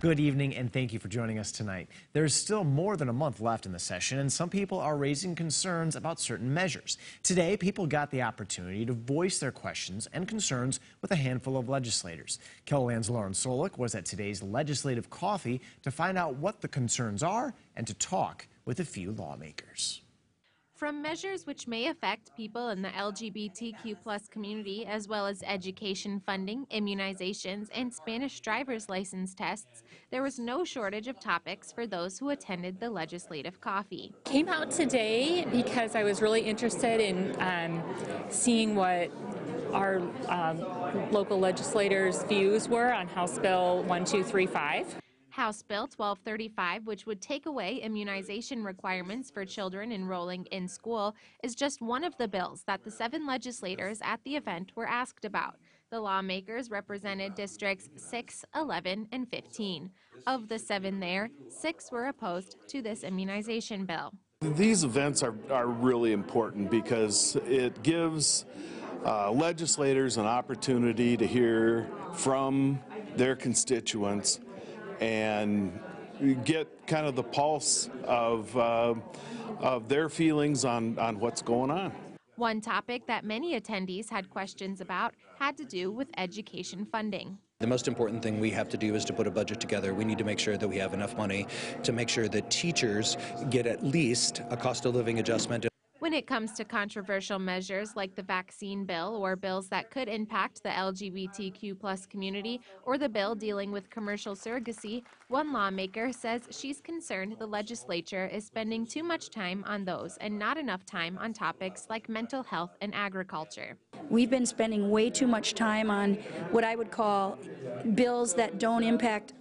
Good evening and thank you for joining us tonight. There's still more than a month left in the session and some people are raising concerns about certain measures. Today, people got the opportunity to voice their questions and concerns with a handful of legislators. KELOLAND's Lauren Soulek was at today's legislative coffee to find out what the concerns are and to talk with a few lawmakers. From measures which may affect people in the LGBTQ plus community, as well as education funding, immunizations, and Spanish driver's license tests, there was no shortage of topics for those who attended the legislative coffee. Came out today because I was really interested in um, seeing what our um, local legislators' views were on House Bill 1235. House Bill 1235, which would take away immunization requirements for children enrolling in school, is just one of the bills that the seven legislators at the event were asked about. The lawmakers represented districts 6, 11, and 15. Of the seven there, six were opposed to this immunization bill. These events are, are really important because it gives uh, legislators an opportunity to hear from their constituents and get kind of the pulse of, uh, of their feelings on, on what's going on. One topic that many attendees had questions about had to do with education funding. The most important thing we have to do is to put a budget together. We need to make sure that we have enough money to make sure that teachers get at least a cost of living adjustment. When it comes to controversial measures like the vaccine bill or bills that could impact the LGBTQ plus community or the bill dealing with commercial surrogacy, one lawmaker says she's concerned the legislature is spending too much time on those and not enough time on topics like mental health and agriculture. We've been spending way too much time on what I would call bills that don't impact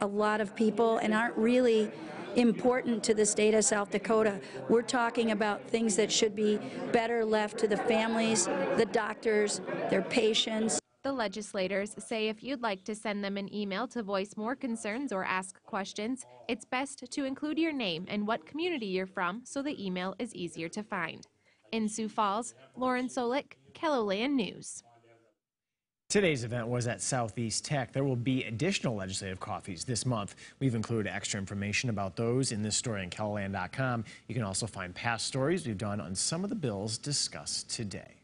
a lot of people and aren't really important to the state of South Dakota. We're talking about things that should be better left to the families, the doctors, their patients. The legislators say if you'd like to send them an email to voice more concerns or ask questions, it's best to include your name and what community you're from so the email is easier to find. In Sioux Falls, Lauren Soulek, KELOLAND News. Today's event was at Southeast Tech. There will be additional legislative coffees this month. We've included extra information about those in this story on KELOLAND.com. You can also find past stories we've done on some of the bills discussed today.